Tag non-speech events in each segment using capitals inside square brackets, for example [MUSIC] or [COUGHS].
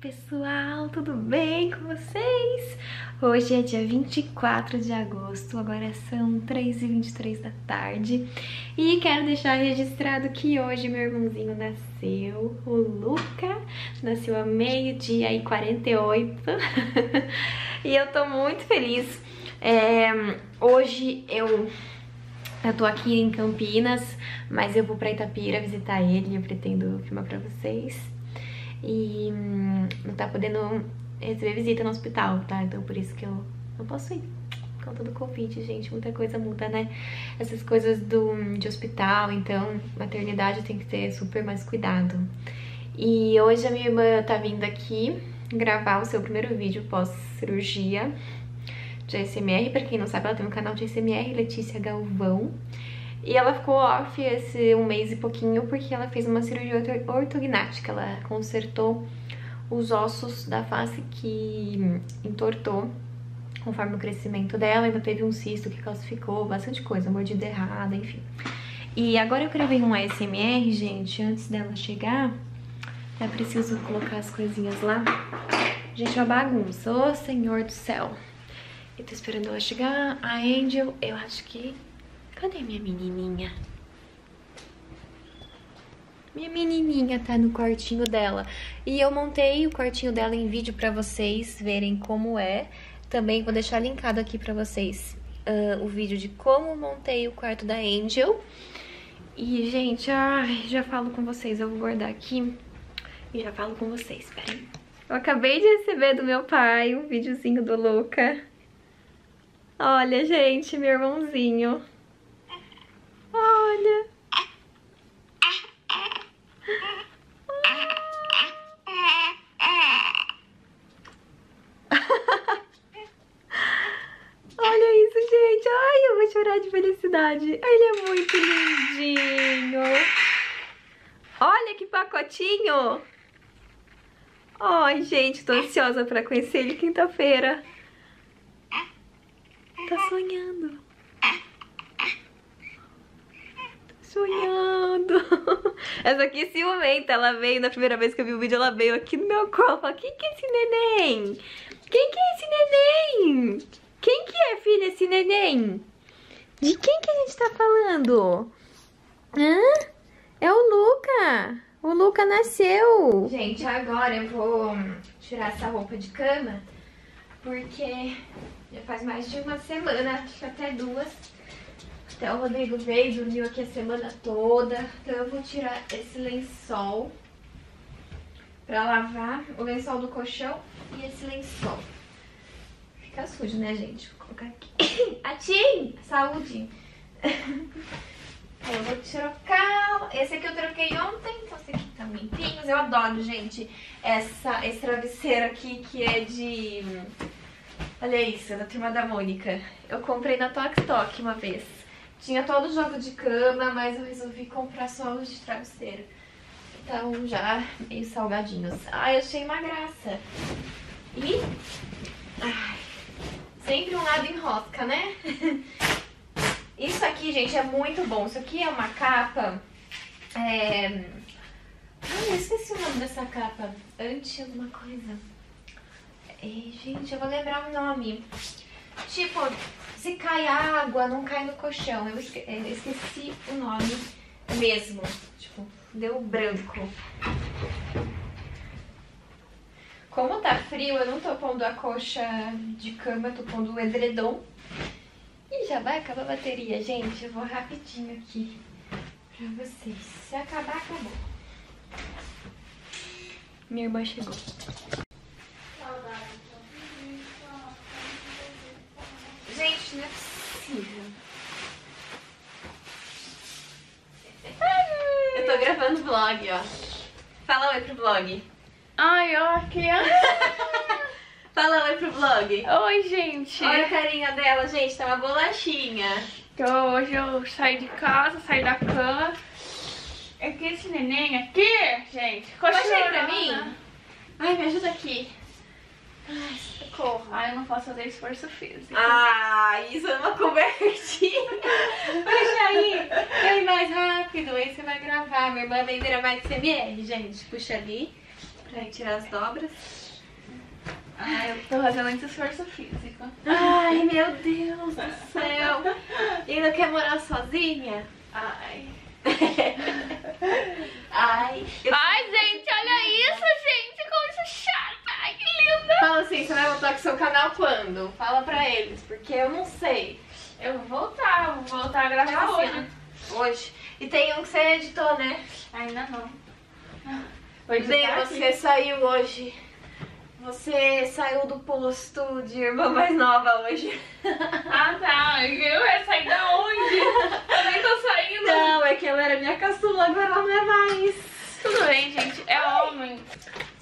pessoal, tudo bem com vocês? Hoje é dia 24 de agosto, agora são 3h23 da tarde e quero deixar registrado que hoje meu irmãozinho nasceu, o Luca, nasceu a meio-dia e 48 [LAUGHS] e eu tô muito feliz. É, hoje eu eu tô aqui em Campinas, mas eu vou pra Itapira visitar ele, eu pretendo filmar pra vocês e hum, não tá podendo receber visita no hospital, tá? Então por isso que eu não posso ir. Com todo o Covid, gente, muita coisa muda, né? Essas coisas do, de hospital, então maternidade tem que ter super mais cuidado. E hoje a minha irmã tá vindo aqui gravar o seu primeiro vídeo pós-cirurgia de ASMR. Pra quem não sabe, ela tem um canal de ASMR, Letícia Galvão. E ela ficou off esse um mês e pouquinho porque ela fez uma cirurgia ortognática. Ela consertou os ossos da face que entortou conforme o crescimento dela. Ainda teve um cisto que calcificou, bastante coisa, mordida errada, enfim. E agora eu gravei um ASMR, gente, antes dela chegar. É preciso colocar as coisinhas lá. Gente, uma bagunça. Ô, senhor do céu. Eu tô esperando ela chegar. A Angel, eu acho que Cadê minha menininha? Minha menininha tá no quartinho dela. E eu montei o quartinho dela em vídeo pra vocês verem como é. Também vou deixar linkado aqui pra vocês uh, o vídeo de como montei o quarto da Angel. E, gente, ai, já falo com vocês. Eu vou guardar aqui e já falo com vocês. Peraí. Eu acabei de receber do meu pai um videozinho do Luca. Olha, gente, meu irmãozinho. Olha. [LAUGHS] Olha isso, gente. Ai, eu vou chorar de felicidade. Ele é muito lindinho. Olha que pacotinho. Ai, gente, tô ansiosa pra conhecer ele quinta-feira. Tá sonhando. Sonhando. [LAUGHS] Essa aqui é ciumenta, ela veio, na primeira vez que eu vi o vídeo, ela veio aqui no meu colo. Quem que é esse neném? Quem que é esse neném? Quem que é, filha, esse neném? De quem que a gente tá falando? Hã? É o Luca. O Luca nasceu. Gente, agora eu vou tirar essa roupa de cama, porque já faz mais de uma semana, acho que até duas, então o Rodrigo veio, dormiu aqui a semana toda. Então eu vou tirar esse lençol pra lavar. O lençol do colchão e esse lençol. Fica sujo, né, gente? Vou colocar aqui. [COUGHS] Atim! Saúde! [LAUGHS] eu vou trocar. Esse aqui eu troquei ontem, então esse aqui tá limpinhos. Eu adoro, gente, essa, esse travesseiro aqui que é de... Olha isso, da Turma da Mônica. Eu comprei na Tok Tok uma vez. Tinha todo o jogo de cama, mas eu resolvi comprar só os de travesseiro. Então já meio salgadinhos. Ai, achei uma graça. E... Ai, sempre um lado enrosca, né? [LAUGHS] Isso aqui, gente, é muito bom. Isso aqui é uma capa... É... Ai, eu esqueci o nome dessa capa. Anti alguma coisa. E, gente, eu vou lembrar o nome. Tipo, se cai água, não cai no colchão. Eu eu esqueci o nome mesmo. Tipo, deu branco. Como tá frio, eu não tô pondo a coxa de cama, tô pondo o edredom. E já vai acabar a bateria, gente. Eu vou rapidinho aqui pra vocês. Se acabar, acabou. Minha irmã chegou. Gente, não é possível. Eu tô gravando vlog, ó. Fala oi pro vlog. Ai, ó, criança. [LAUGHS] Fala oi pro vlog. Oi, gente. Olha a carinha dela, gente. Tá uma bolachinha. Então, hoje eu saí de casa, saí da cama. É que esse neném aqui, gente, Pode aí pra mim? Ai, me ajuda aqui. Ai, socorro. Ai, eu não posso fazer esforço físico. Ah, isso é uma convertinha. Puxa aí. Vem mais rápido. Aí você vai gravar. Minha irmã vem gravar SMR, gente. Puxa ali. pra tirar as dobras. Ai, eu tô fazendo muito esforço físico. Ai, meu Deus do céu. E ainda quer morar sozinha? Ai. [LAUGHS] Ai. Ai, gente, olha isso, gente. Como isso é chato. Ai, que linda. Fala assim, você vai voltar com seu canal quando? Fala pra eles, porque eu não sei. Eu vou voltar, vou voltar a gravar Fala hoje. assim, Hoje. E tem um que você editou, né? Ainda não. [LAUGHS] Vou Bem, editar você aqui. saiu hoje. Você saiu do posto de irmã mais nova hoje. [LAUGHS] Ah, tá. Eu ia sair da onde? Eu nem tô saindo. Não, é que ela era minha caçula, agora ela não é mais. Tudo bem, gente. É homem.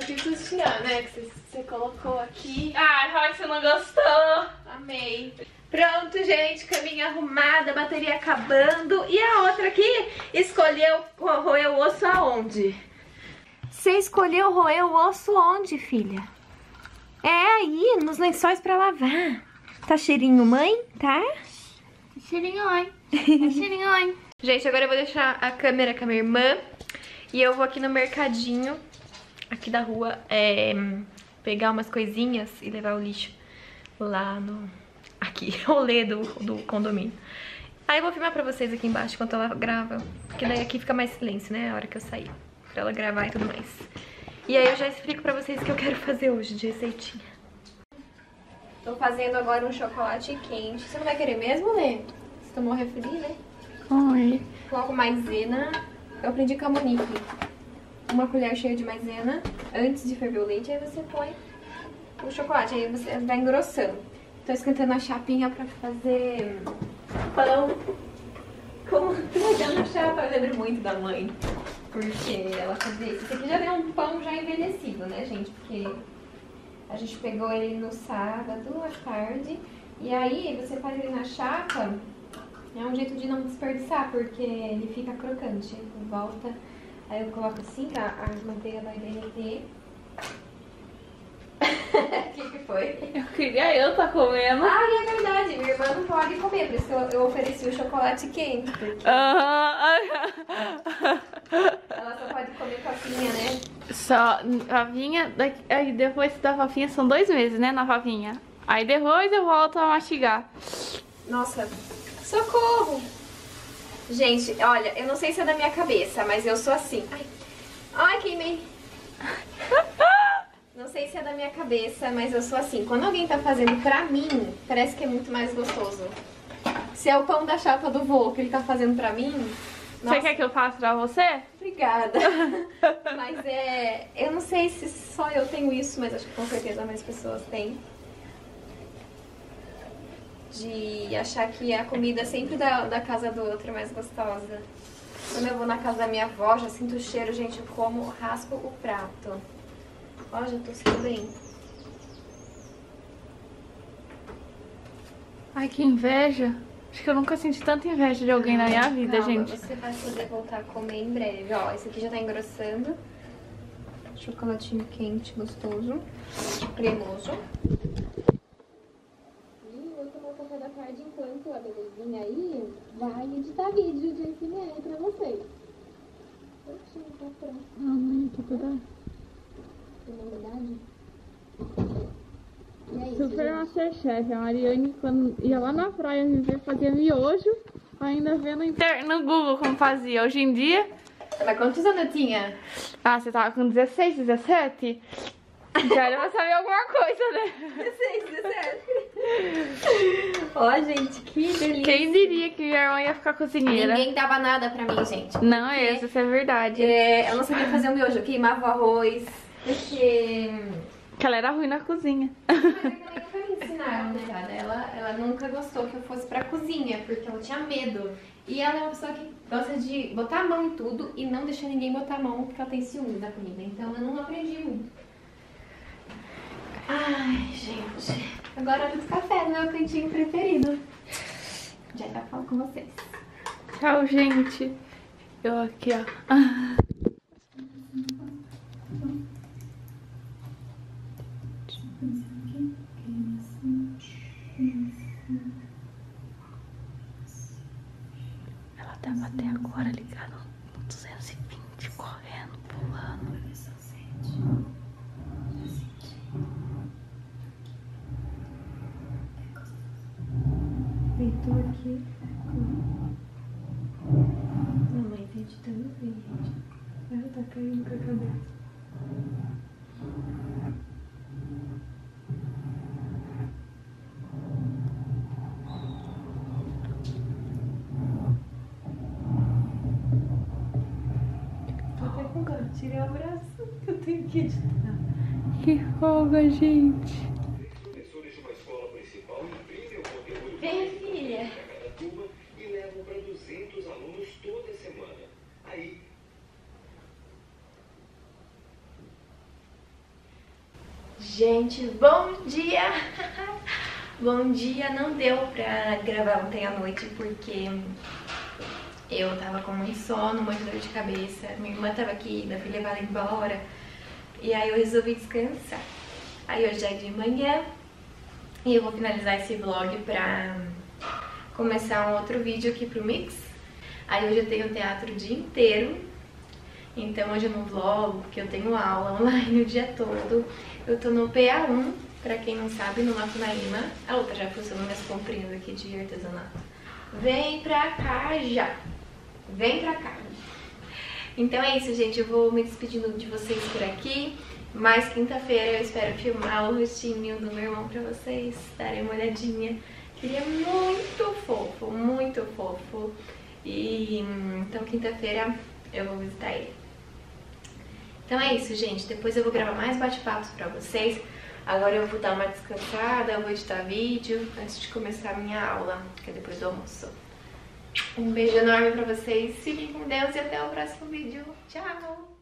Você tem que tirar, né? Que você, você colocou aqui. Ah, fala que você não gostou. Amei. Pronto, gente, caminho arrumada, bateria acabando. E a outra aqui escolheu ro- roer o osso aonde? Você escolheu roer o osso onde, filha? É aí, nos lençóis pra lavar. Tá cheirinho mãe, tá? Cheirinho, oi. [LAUGHS] Cheirinho, oi. Gente, agora eu vou deixar a câmera com a minha irmã e eu vou aqui no mercadinho, aqui da rua, é, pegar umas coisinhas e levar o lixo lá no... aqui, [LAUGHS] rolê do, do condomínio. Aí eu vou filmar pra vocês aqui embaixo enquanto ela grava, porque daí aqui fica mais silêncio, né, a hora que eu sair, pra ela gravar e tudo mais. E aí eu já explico pra vocês o que eu quero [LAUGHS] fazer hoje de receitinha. Tô fazendo agora um chocolate quente. Você não vai querer mesmo, Lê? Você tomou refri, né? Oi. Coloco maisena. Eu aprendi com a Monique. Uma colher cheia de maisena antes de ferver o leite. Aí você põe o chocolate. Aí você vai engrossando. Tô esquentando a chapinha pra fazer pão. Como [LAUGHS] trabalhar na chapa. Eu lembro muito da mãe. Porque ela fazia isso. Esse aqui já é um pão já envelhecido, né, gente? Porque a gente pegou ele no sábado à tarde. E aí você faz ele na chapa. É um jeito de não desperdiçar, porque ele fica crocante. Volta, aí eu coloco assim, tá? A manteiga vai derreter. O [LAUGHS] que, que foi? Eu queria eu tá comendo. Ah, é verdade, minha irmã não pode comer, por isso que eu, eu ofereci o chocolate quente. Porque ela só pode comer coquinha, né? Só, favinha, daqui- aí depois da favinha são dois meses, né, na favinha. Aí depois eu volto a mastigar. Nossa, socorro! Gente, olha, eu não sei se é da minha cabeça, mas eu sou assim. Ai, ai queimei. [LAUGHS] Não sei se é da minha cabeça, mas eu sou assim. Quando alguém tá fazendo pra mim, parece que é muito mais gostoso. Se é o pão da chapa do vô que ele tá fazendo pra mim. Você nossa, quer que eu faça pra você? Obrigada. [LAUGHS] mas é. Eu não sei se só eu tenho isso, mas acho que com certeza mais pessoas têm. De achar que a comida sempre da, da casa do outro é mais gostosa. Quando eu vou na casa da minha avó, já sinto o cheiro, gente, eu como, raspo o prato. Ó, já tô sentindo bem. Ai, que inveja. Acho que eu nunca senti tanta inveja de alguém na minha vida, Calma, gente. Você vai poder voltar a comer em breve. Ó, esse aqui já tá engrossando. Chocolatinho quente, gostoso. Cremoso. E eu tomar o café da tarde enquanto a bebezinha aí vai editar vídeo de SMR pra vocês. Oxi, tá pronto. Ai, que tudo. Tem novidade? Isso, Super. Masterchef. A Mariane, quando ia lá na praia viver, fazia miojo, ainda vendo inter... no Google como fazia. Hoje em dia. Mas quantos anos eu tinha? Ah, você tava com 16, 17? Já era pra saber alguma coisa, né? 16, 17. Ó, gente, que delícia. Quem diria que minha irmã ia ficar cozinheira? Ninguém dava nada pra mim, gente. Não é isso, isso é verdade. É, eu não sabia fazer o miojo, eu queimava o arroz, porque... Que ela era ruim na cozinha. Mas também nunca me ensinaram, né? Ela, ela nunca gostou que eu fosse pra cozinha, porque ela tinha medo. E ela é uma pessoa que gosta de botar a mão em tudo e não deixar ninguém botar a mão porque ela tem ciúme da comida. Então eu não aprendi muito. Ai, gente. Agora hora do café, no meu cantinho preferido. Já já falo com vocês. Tchau, gente. Eu aqui, ó. [LAUGHS] Ela tava até agora ligada no 220, correndo, pulando. Tô aqui Não, mãe tá editando vídeo. Ela tá caindo com a cabeça. Tô até com. Tirei o abraço que eu tenho que editar. Que folga, gente. professores de uma escola principal imprimem o conteúdo Vem, filha. para cada turma e levam para 200 alunos toda semana. Aí, Gente, bom dia! [LAUGHS] bom dia, não deu pra gravar ontem à noite porque eu tava com muito sono, muita dor de cabeça. Minha irmã tava aqui, ainda fui levar ela embora. E aí eu resolvi descansar. Aí hoje é de manhã e eu vou finalizar esse vlog pra começar um outro vídeo aqui pro Mix. Aí hoje eu tenho teatro o dia inteiro então hoje eu não vlogo, porque eu tenho aula [LAUGHS] online o dia todo. Eu tô no PA1, pra quem não sabe, no Macunaíma. A outra já funcionou minhas comprinhas aqui de artesanato. Vem pra cá já! Vem pra cá! Então é isso, gente. Eu vou me despedindo de vocês por aqui. Mas quinta-feira eu espero filmar o rostinho do meu irmão pra vocês darem uma olhadinha. Queria muito fofo, muito fofo. E hum, então quinta-feira eu vou visitar ele. Então é isso, gente. Depois eu vou gravar mais bate-papos pra vocês. Agora eu vou dar uma descansada, eu vou editar vídeo antes de começar a minha aula, que é depois do almoço. Um beijo enorme pra vocês, fiquem com Deus e até o próximo vídeo. Tchau!